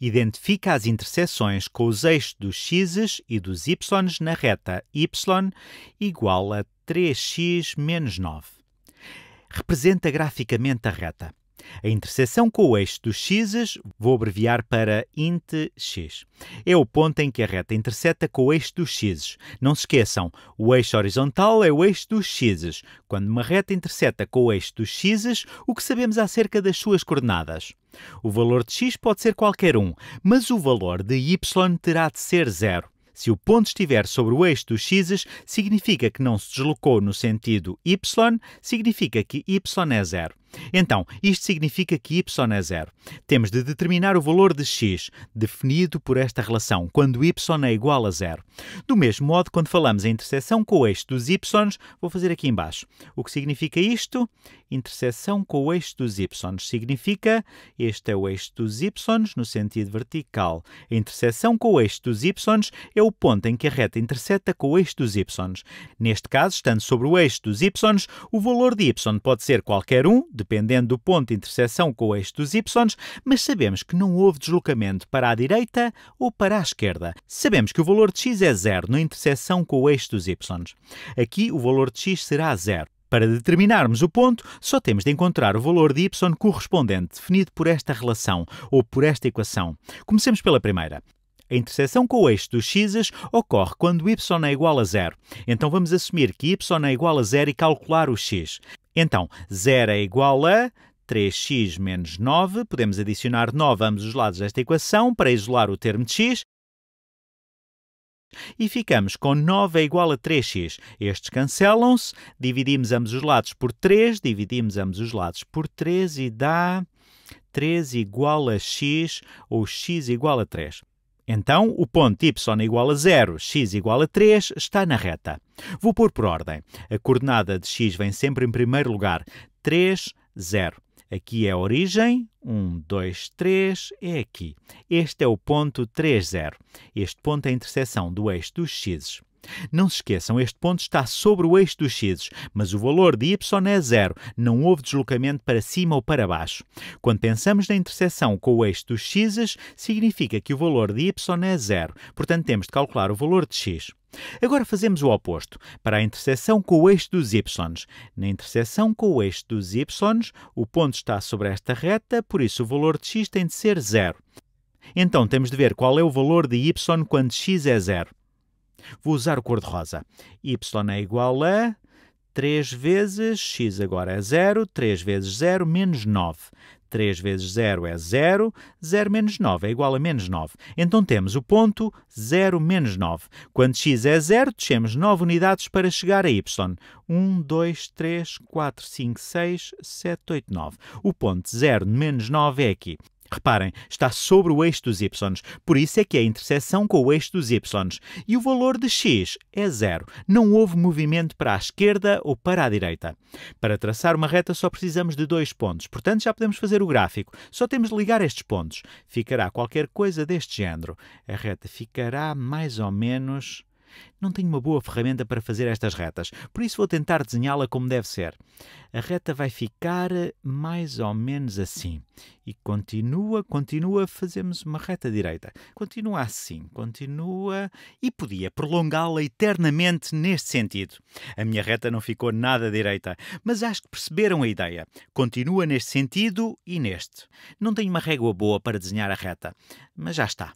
Identifica as interseções com os eixos dos x e dos y na reta y igual a 3x menos 9. Representa graficamente a reta. A interseção com o eixo dos x, vou abreviar para int x. É o ponto em que a reta interseta com o eixo dos x. Não se esqueçam, o eixo horizontal é o eixo dos x. Quando uma reta interseta com o eixo dos x, o que sabemos acerca das suas coordenadas? O valor de x pode ser qualquer um, mas o valor de y terá de ser zero. Se o ponto estiver sobre o eixo dos x, significa que não se deslocou no sentido y, significa que y é zero. Então, isto significa que y é zero. Temos de determinar o valor de x, definido por esta relação, quando y é igual a zero. Do mesmo modo, quando falamos em interseção com o eixo dos y, vou fazer aqui embaixo. O que significa isto? Interseção com o eixo dos y. Significa, este é o eixo dos y no sentido vertical. A interseção com o eixo dos y é o ponto em que a reta interseta com o eixo dos y. Neste caso, estando sobre o eixo dos y, o valor de y pode ser qualquer um, dependendo do ponto de interseção com o eixo dos y, mas sabemos que não houve deslocamento para a direita ou para a esquerda. Sabemos que o valor de x é zero na interseção com o eixo dos y. Aqui o valor de x será zero. Para determinarmos o ponto, só temos de encontrar o valor de y correspondente, definido por esta relação ou por esta equação. Comecemos pela primeira. A interseção com o eixo dos x ocorre quando y é igual a zero. Então vamos assumir que y é igual a zero e calcular o x. Então, 0 é igual a 3x menos 9. Podemos adicionar 9 a ambos os lados desta equação para isolar o termo de x. E ficamos com 9 é igual a 3x. Estes cancelam-se, dividimos ambos os lados por 3, dividimos ambos os lados por 3 e dá 3 igual a x ou x igual a 3. Então, o ponto y igual a 0, x igual a 3 está na reta. Vou pôr por ordem. A coordenada de x vem sempre em primeiro lugar. 3, 0. Aqui é a origem. 1, 2, 3 é aqui. Este é o ponto 3, 0. Este ponto é a interseção do eixo dos x. Não se esqueçam, este ponto está sobre o eixo dos x, mas o valor de y é zero, não houve deslocamento para cima ou para baixo. Quando pensamos na interseção com o eixo dos x, significa que o valor de y é zero, portanto temos de calcular o valor de x. Agora fazemos o oposto, para a interseção com o eixo dos y. Na interseção com o eixo dos y, o ponto está sobre esta reta, por isso o valor de x tem de ser zero. Então temos de ver qual é o valor de y quando x é zero. Vou usar o cor-de-rosa. y é igual a 3 vezes, x agora é 0, 3 vezes 0 menos 9. 3 vezes 0 é 0, 0 menos 9 é igual a menos 9. Então temos o ponto 0 menos 9. Quando x é 0, descemos 9 unidades para chegar a y. 1, 2, 3, 4, 5, 6, 7, 8, 9. O ponto 0 menos 9 é aqui. Reparem, está sobre o eixo dos y, por isso é que é a interseção com o eixo dos y. E o valor de x é zero. Não houve movimento para a esquerda ou para a direita. Para traçar uma reta só precisamos de dois pontos, portanto já podemos fazer o gráfico. Só temos de ligar estes pontos. Ficará qualquer coisa deste género. A reta ficará mais ou menos não tenho uma boa ferramenta para fazer estas retas, por isso vou tentar desenhá-la como deve ser. A reta vai ficar mais ou menos assim. E continua, continua, fazemos uma reta direita. Continua assim, continua e podia prolongá-la eternamente neste sentido. A minha reta não ficou nada direita, mas acho que perceberam a ideia. Continua neste sentido e neste. Não tenho uma régua boa para desenhar a reta, mas já está.